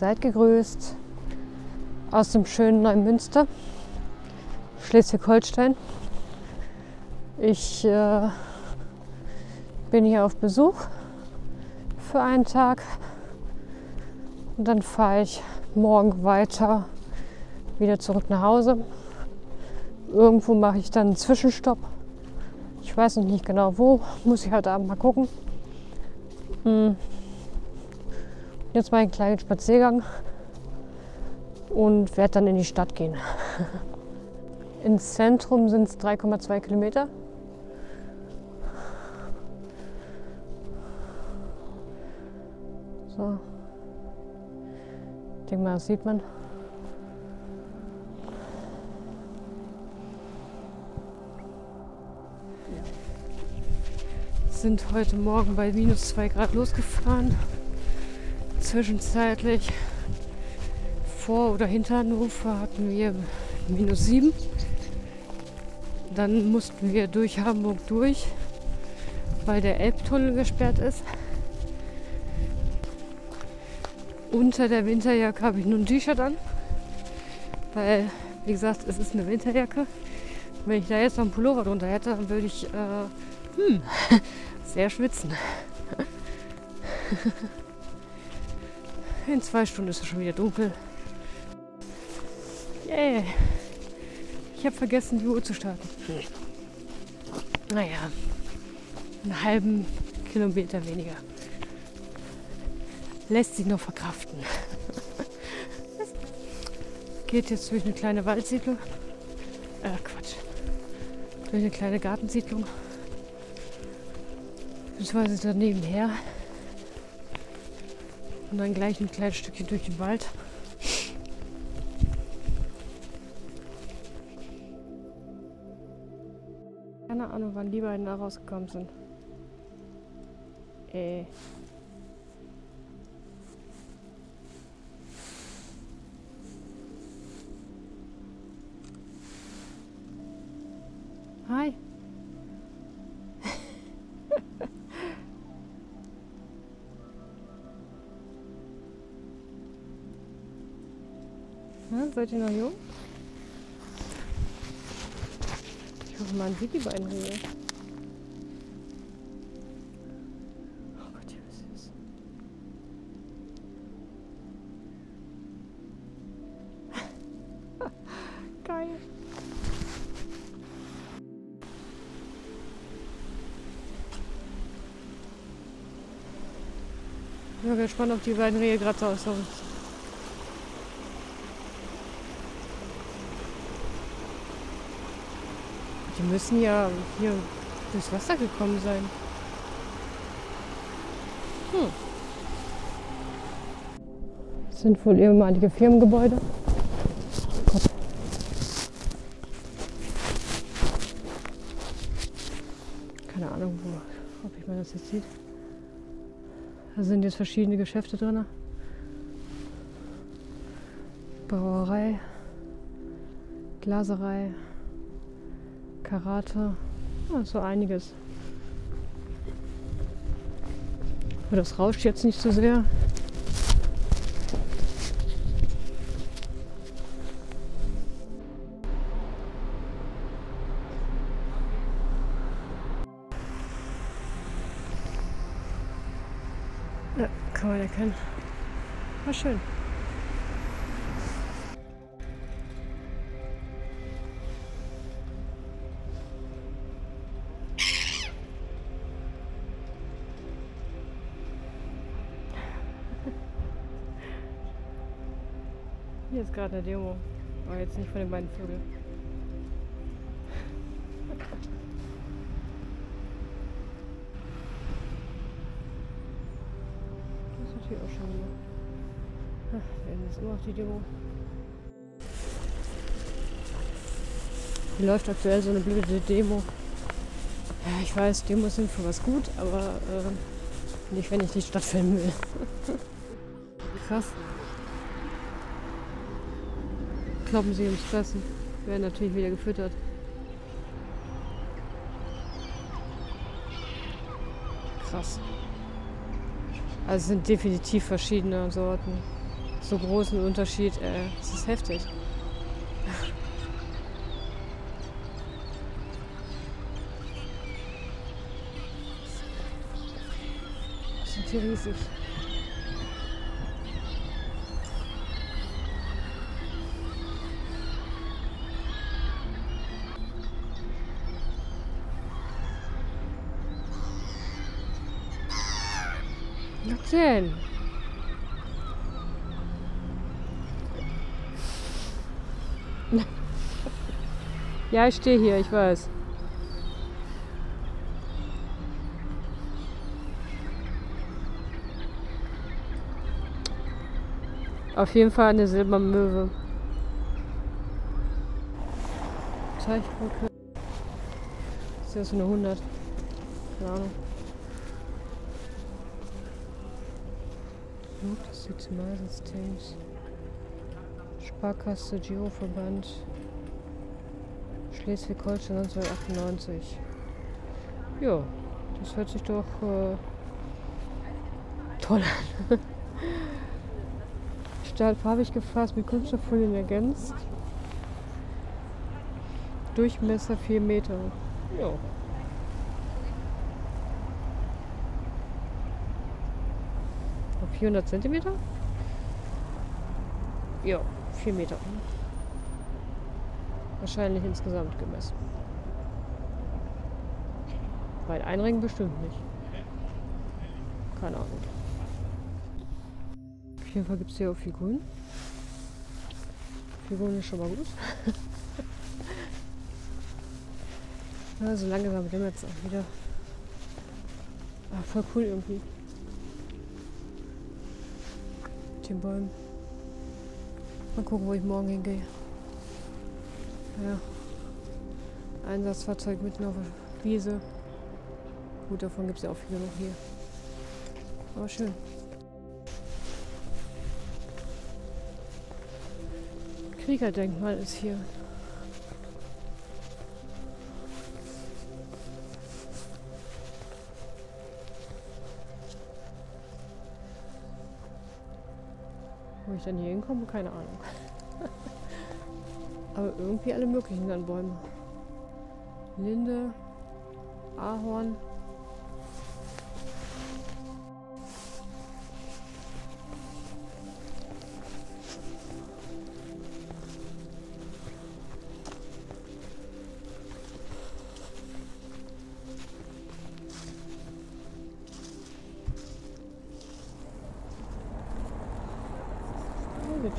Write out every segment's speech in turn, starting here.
Seid gegrüßt aus dem schönen Neumünster, Schleswig-Holstein. Ich äh, bin hier auf Besuch für einen Tag und dann fahre ich morgen weiter wieder zurück nach Hause. Irgendwo mache ich dann einen Zwischenstopp. Ich weiß noch nicht genau wo, muss ich heute Abend mal gucken. Hm. Jetzt ich einen kleinen Spaziergang und werde dann in die Stadt gehen. Ins Zentrum sind es 3,2 Kilometer. So. Ich denke mal, das sieht man. sind heute Morgen bei minus 2 Grad losgefahren. Zwischenzeitlich vor oder hinter Hannover hatten wir minus 7. Dann mussten wir durch Hamburg durch, weil der Elbtunnel gesperrt ist. Unter der Winterjacke habe ich nur ein T-Shirt an, weil, wie gesagt, es ist eine Winterjacke. wenn ich da jetzt noch einen Pullover drunter hätte, dann würde ich äh, hm, sehr schwitzen. In zwei Stunden ist es schon wieder dunkel. Yeah. Ich habe vergessen, die Uhr zu starten. Naja, einen halben Kilometer weniger. Lässt sich noch verkraften. Geht jetzt durch eine kleine Waldsiedlung. Äh, Quatsch. Durch eine kleine Gartensiedlung beziehungsweise daneben her. Und dann gleich ein kleines Stückchen durch den Wald. Keine Ahnung, wann die beiden da rausgekommen sind. Äh. Seid ihr noch jung? Ich hoffe, man sieht die beiden Rehe. Oh Gott, wie süß. Geil. Ich bin gespannt, ob die beiden Rehe gerade so aussehen. Die müssen ja hier durchs Wasser gekommen sein. Hm. Das sind wohl ehemalige Firmengebäude. Keine Ahnung, ob ich mal das jetzt sieht. Da sind jetzt verschiedene Geschäfte drin. Brauerei, Glaserei. Karate. Ja, so einiges. Aber das rauscht jetzt nicht so sehr. Ja, kann man erkennen. War schön. Ist gerade eine Demo. Aber jetzt nicht von den beiden Vögeln. Das ist natürlich auch schon wieder. Ach, ist immer noch die Demo. Hier läuft aktuell so eine blöde Demo. Ja, ich weiß, Demos sind für was gut, aber äh, nicht, wenn ich die Stadt filmen will. Krass. Kloppen sie ums Fressen. Werden natürlich wieder gefüttert. Krass. Also es sind definitiv verschiedene Sorten. So großen Unterschied. Äh, das ist heftig. Sind hier riesig. Denn? Ja, ich stehe hier, ich weiß. Auf jeden Fall eine Silbermöwe. Teichbrücke. Ist das eine 100? Keine Ahnung. Flug des Dezimalsystems. Sparkasse, Giroverband. Schleswig-Holstein 1998. Ja, das hört sich doch äh, toll an. Stahlfarbig gefasst, mit Kunststofffolien ergänzt. Durchmesser 4 Meter. Ja. 400 Zentimeter? Ja, 4 Meter. Wahrscheinlich insgesamt gemessen. Bei Einringen bestimmt nicht. Keine Ahnung. Auf jeden Fall gibt es hier auch Figuren. Figuren ist schon mal gut. ja, so langsam dämmert es auch wieder. Ah, voll cool irgendwie. Mit den Bäumen. Mal gucken, wo ich morgen hingehe. Ja. Einsatzfahrzeug mitten auf der Wiese. Gut, davon gibt es ja auch viele noch hier. Aber schön. Kriegerdenkmal ist hier. Wo ich dann hier hinkomme, keine Ahnung. Aber irgendwie alle möglichen an Bäume. Linde, Ahorn.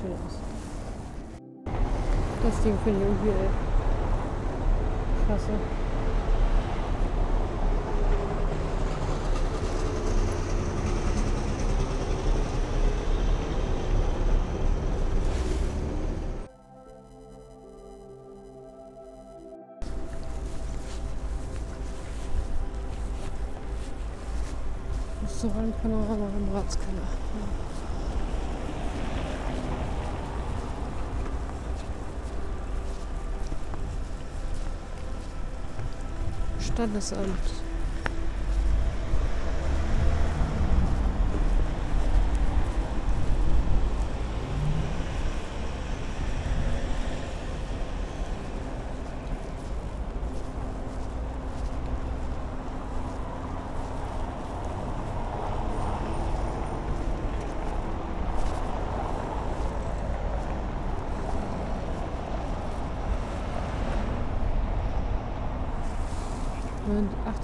Schön aus. Das Ding finde ich irgendwie äh, klasse. Restaurant-Panorama im Ratskeller. Ja. مش هتقعد سألت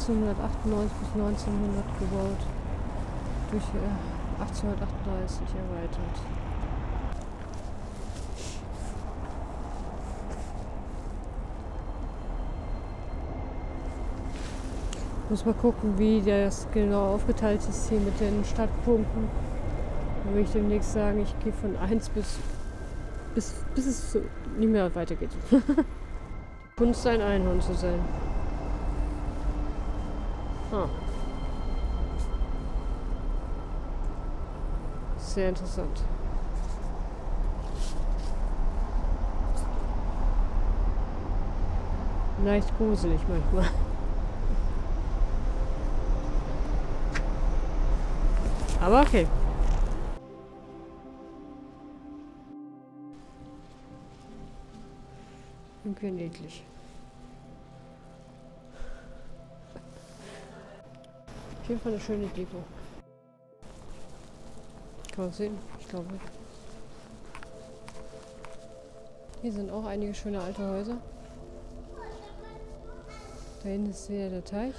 1898 bis 1900 gebaut. Durch äh, 1838 erweitert. Muss mal gucken, wie das genau aufgeteilt ist hier mit den Stadtpunkten. Dann will ich demnächst sagen, ich gehe von 1 bis, bis, bis es nicht mehr weitergeht. Kunst, ein Einhorn zu sein. Sehr interessant. Leicht gruselig manchmal. Aber okay. Irgendwie niedlich. Auf jeden Fall eine schöne Deko. Kann man sehen? Ich glaube. Hier sind auch einige schöne alte Häuser. Da hinten ist wieder der Teich.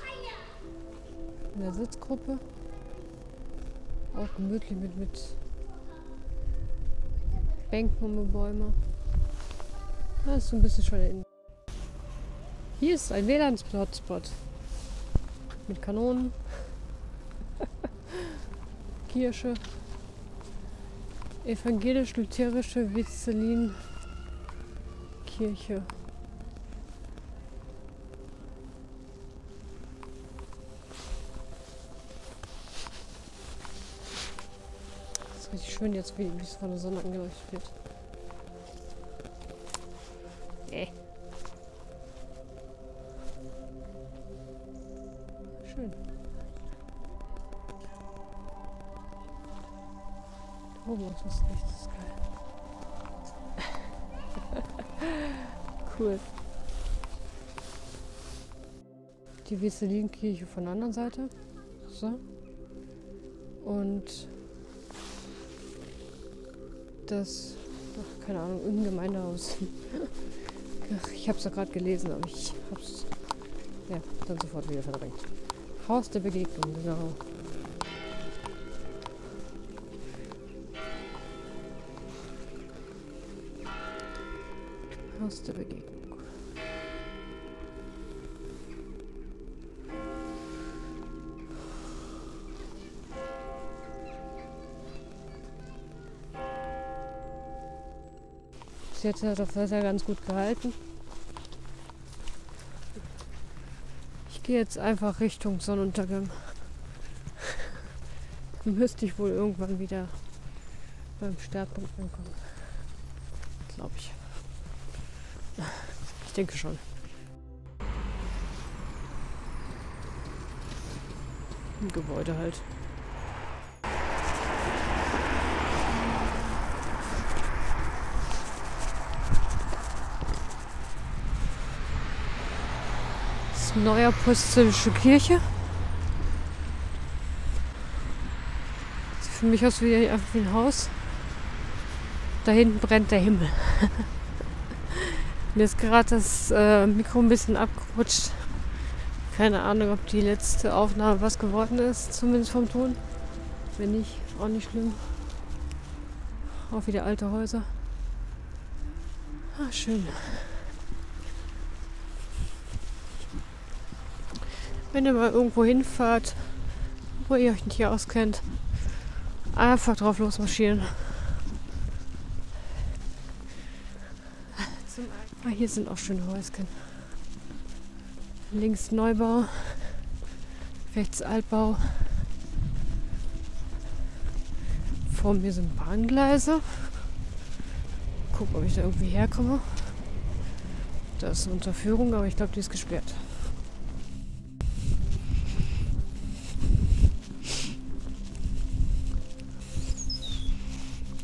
In der Sitzgruppe. Auch gemütlich mit, mit Bänken und Bäume. Das ist so ein bisschen schon in. Hier ist ein WLAN-Hotspot. Mit Kanonen. Kirche. Evangelisch-Lutherische Witzelin Kirche. Das ist richtig schön jetzt, wie es von der Sonne angeleuchtet wird. Äh. Schön. Oben ist das Licht, das ist geil. cool. Die Weselinkirche von der anderen Seite. So. Und das, ach, keine Ahnung, irgendein Gemeindehaus. ach, ich habe es ja gerade gelesen, aber ich habe es ja, dann sofort wieder verdrängt. Haus der Begegnung, genau. Der Begegnung. Bis jetzt hat das Wasser ganz gut gehalten. Ich gehe jetzt einfach Richtung Sonnenuntergang. Müsste ich wohl irgendwann wieder beim Startpunkt ankommen. Glaube ich. Denke schon. Ein Gebäude halt. Das ist eine neue apostolische Kirche. Sieht für mich aus wie, wie ein Haus. Da hinten brennt der Himmel. Mir ist gerade das äh, Mikro ein bisschen abgerutscht. Keine Ahnung, ob die letzte Aufnahme was geworden ist, zumindest vom Ton. Wenn nicht, auch nicht schlimm. Auch wieder alte Häuser. Ah, schön. Wenn ihr mal irgendwo hinfahrt, wo ihr euch nicht auskennt, einfach drauf losmarschieren. Ah, hier sind auch schöne Häuschen. Links Neubau, rechts Altbau. Vor mir sind Bahngleise. Gucken, ob ich da irgendwie herkomme. Da ist eine Unterführung, aber ich glaube, die ist gesperrt.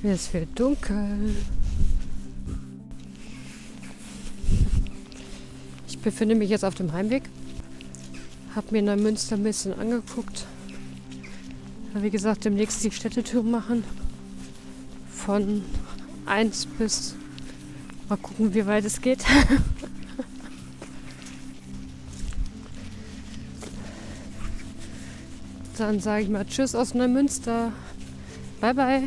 Es wird dunkel. Befinde mich jetzt auf dem Heimweg. Hab mir Neumünster ein bisschen angeguckt. Wie gesagt, demnächst die Städtetür machen. Von 1 bis. Mal gucken, wie weit es geht. Dann sage ich mal Tschüss aus Neumünster. Bye, bye.